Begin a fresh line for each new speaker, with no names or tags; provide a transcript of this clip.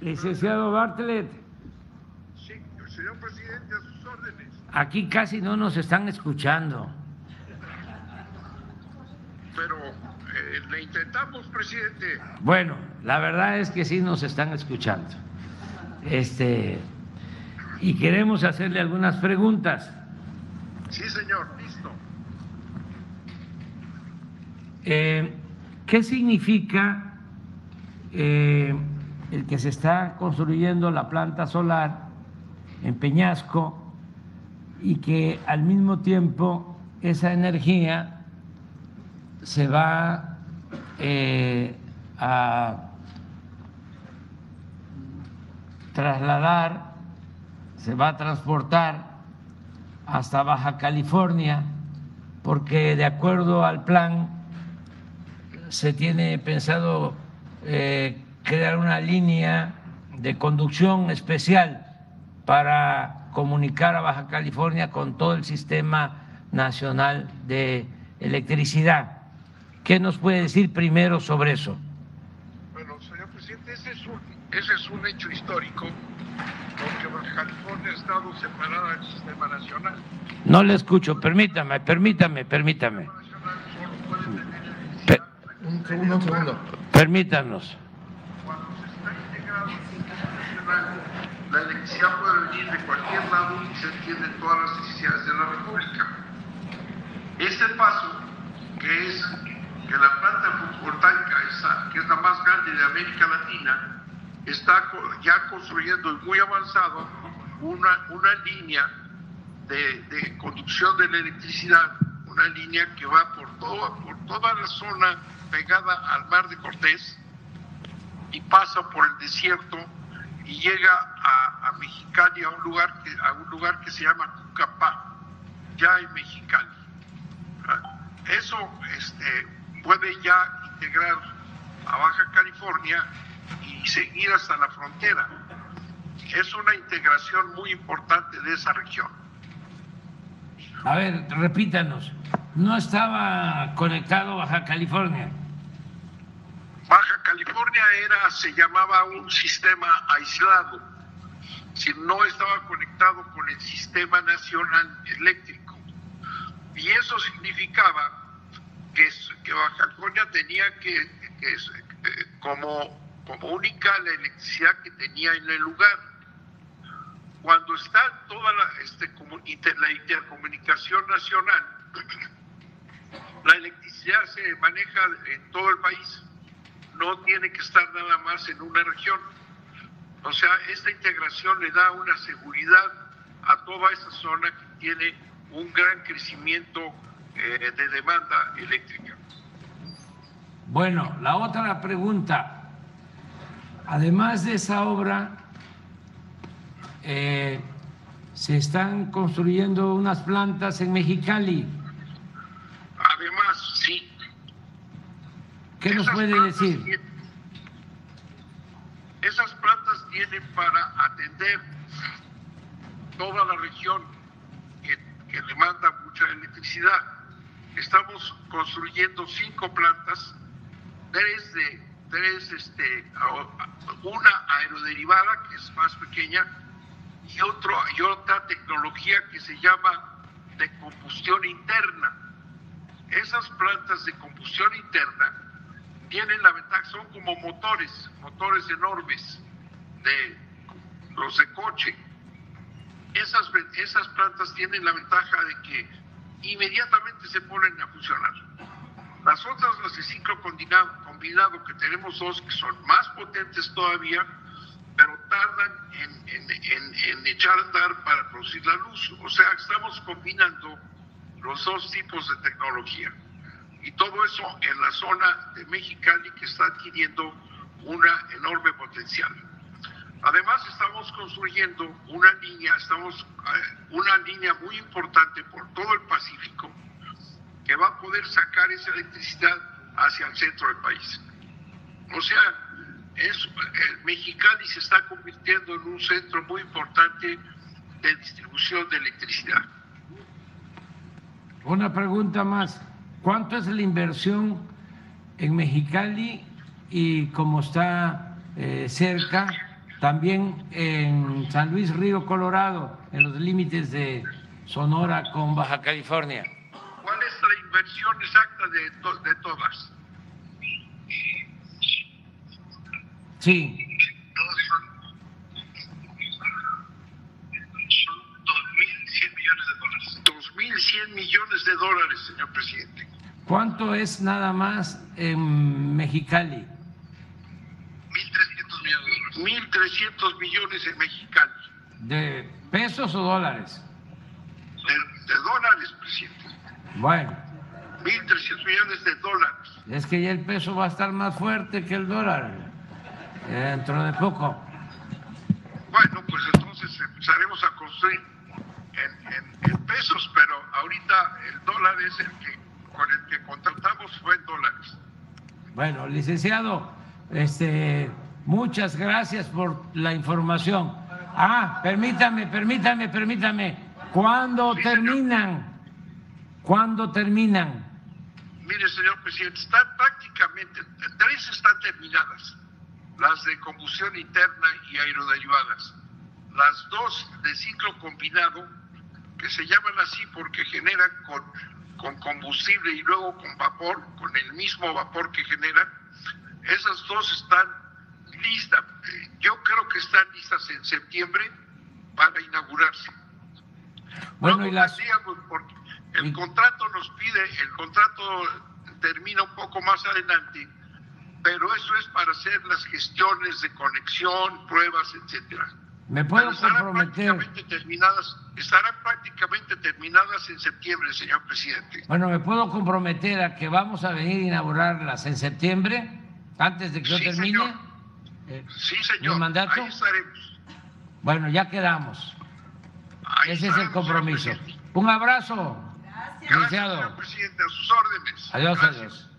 Licenciado Bartlett.
Sí, señor presidente, a sus órdenes.
Aquí casi no nos están escuchando.
Pero eh, le intentamos, presidente.
Bueno, la verdad es que sí nos están escuchando. Este, y queremos hacerle algunas preguntas.
Sí, señor, listo.
Eh, ¿Qué significa eh, el que se está construyendo la planta solar en Peñasco y que al mismo tiempo esa energía se va eh, a trasladar, se va a transportar hasta Baja California, porque de acuerdo al plan se tiene pensado eh, crear una línea de conducción especial para comunicar a Baja California con todo el sistema nacional de electricidad. ¿Qué nos puede decir primero sobre eso?
Bueno, señor presidente, ese es un, ese es un hecho histórico, porque Baja California ha estado separada del sistema nacional.
No le escucho, permítame, permítame, permítame.
El sistema nacional solo puede tener
Per-
electricidad
Un
permítanos.
cuando se está integrado nacional. La electricidad puede venir de cualquier lado y se entienden todas las necesidades de la República. Este paso, que es que la planta fotovoltaica, que es la más grande de América Latina, está ya construyendo y muy avanzado una, una línea de, de conducción de la electricidad, una línea que va por, todo, por toda la zona pegada al mar de Cortés y pasa por el desierto y llega a, a Mexicali, a un lugar que, a un lugar que se llama Cucapá, ya en Mexicali. Eso este, puede ya integrar a Baja California y seguir hasta la frontera. Es una integración muy importante de esa región.
A ver, repítanos. No estaba conectado Baja California.
Baja California era, se llamaba un sistema aislado, si no estaba conectado con el sistema nacional eléctrico. Y eso significaba que, Baja California tenía que, que eh, como, como única la electricidad que tenía en el lugar. Cuando está toda la, este, la intercomunicación nacional, la electricidad se maneja en todo el país no tiene que estar nada más en una región. O sea, esta integración le da una seguridad a toda esa zona que tiene un gran crecimiento eh, de demanda eléctrica.
Bueno, la otra pregunta. Además de esa obra, eh, se están construyendo unas plantas en Mexicali.
Además, sí.
¿Qué nos puede decir?
tienen- Esas plantas tienen para atender toda la región que, que demanda mucha electricidad. Estamos construyendo cinco plantas, tres de tres, este, una aeroderivada que es más pequeña y otro y otra tecnología que se llama de combustión interna. Esas plantas de combustión interna tienen la ventaja, son como motores, motores enormes de los de coche. Esas, esas plantas tienen la ventaja de que inmediatamente se ponen a funcionar. Las otras, las de ciclo combinado, combinado, que tenemos dos que son más potentes todavía, pero tardan en, en- en- echar a andar para producir la luz. O sea, estamos combinando los dos tipos de tecnología. Y todo eso en la zona de Mexicali que está adquiriendo una enorme potencial. Además estamos construyendo una línea, estamos eh, una línea muy importante por todo el Pacífico que va a poder sacar esa electricidad hacia el centro del país. O sea, es, Mexicali se está convirtiendo en un centro muy importante de distribución de electricidad.
Una pregunta más. ¿Cuánto es la inversión en Mexicali y cómo está eh, cerca, también en San Luis Río Colorado, en los límites de Sonora con Baja California.
¿Cuál es la inversión exacta de, to- de todas?
Sí,
Todas son, son 2.100 millones de dólares. 2.100 millones de dólares, señor presidente.
¿cuánto es nada más en Mexicali?
1.300 millones de dólares. 1.300 millones en Mexicali.
¿De pesos o dólares?
De, de dólares, presidente.
Bueno,
1.300 millones de dólares.
es que ya el peso va a estar más fuerte que el dólar dentro de poco.
Bueno, pues entonces empezaremos a construir en, en- en pesos, pero ahorita el dólar es el que con el que contratamos fue en dólares.
Bueno, licenciado, este, muchas gracias por la información. Ah, permítame, permítame, permítame. ¿Cuándo
Sí, señor.
terminan? ¿Cuándo terminan?
Mire, señor presidente, están prácticamente, tres están terminadas, las de combustión interna y aeroderivadas. Las dos de ciclo combinado, que se llaman así porque generan con, con combustible y luego con vapor, con el mismo vapor que generan, esas dos están listas. Eh, Yo creo que están listas en septiembre para inaugurarse.
Bueno,
No
y las...
porque el contrato nos pide, el contrato termina un poco más adelante, pero eso es para hacer las gestiones de conexión, pruebas, etcétera.
¿Me puedo
estarán
comprometer?
prácticamente terminadas, estarán prácticamente terminadas en septiembre, señor presidente.
Bueno, ¿me puedo comprometer a que vamos a venir a inaugurarlas en septiembre, antes de que yo termine?
señor.
Eh,
Sí, señor.
¿Mi mandato?
Ahí estaremos.
Bueno, ya quedamos.
Ahí
Ese es el compromiso. Un abrazo,
Gracias,
licenciado.
señor presidente, a sus órdenes.
Adiós,
Gracias.
adiós.